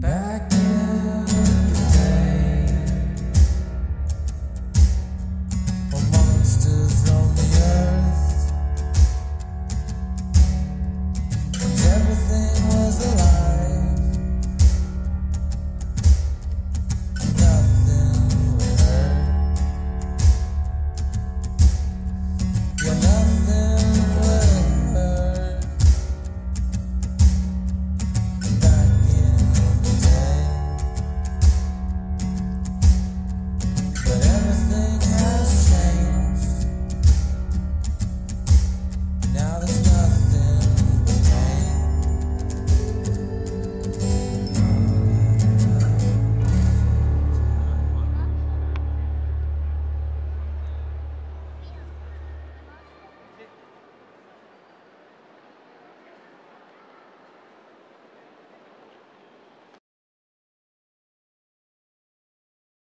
Back